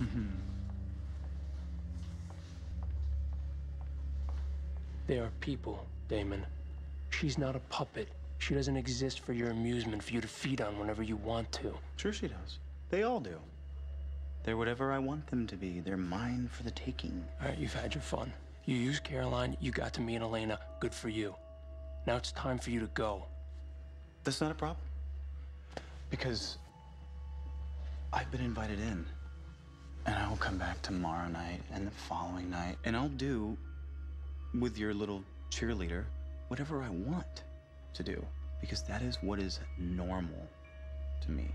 They are people, Damon. She's not a puppet. She doesn't exist for your amusement, for you to feed on whenever you want to. Sure she does. They all do. They're whatever I want them to be. They're mine for the taking. All right, you've had your fun. You used Caroline, you got to me and Elena. Good for you. Now it's time for you to go. That's not a problem. Because I've been invited in. And I'll come back tomorrow night and the following night. And I'll do with your little cheerleader whatever I want to do. Because that is what is normal to me.